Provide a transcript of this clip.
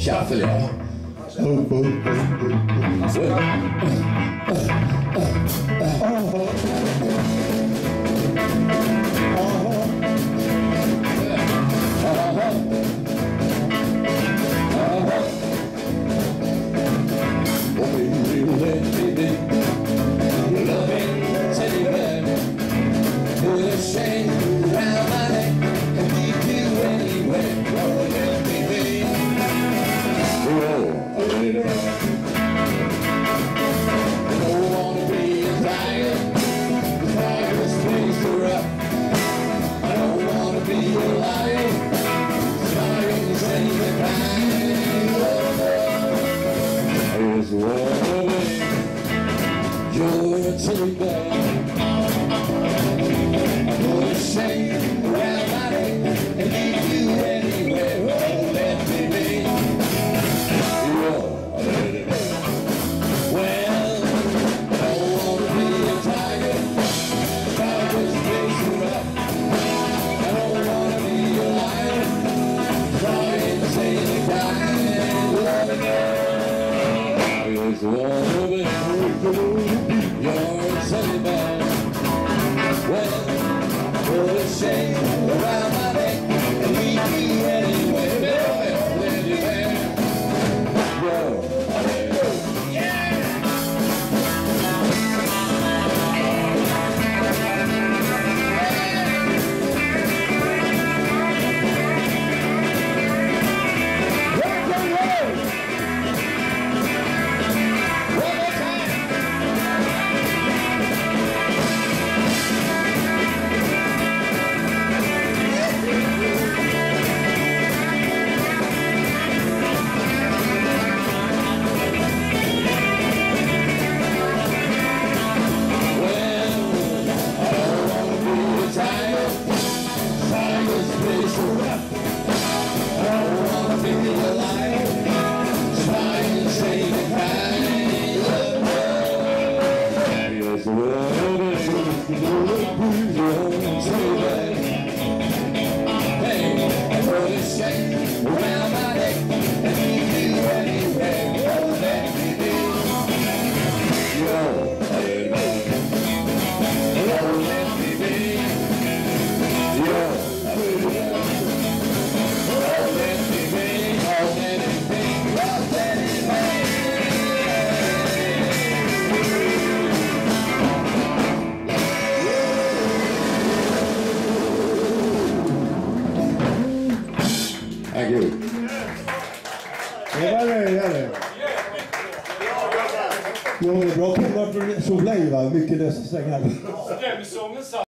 shuffle it. Oh, oh, Shame around is running. You're turning back. What a way to your sunny Thank you. Gud. Det var röjare. Jo, det är bra killar från Solveig va? Mycket lösa svängar.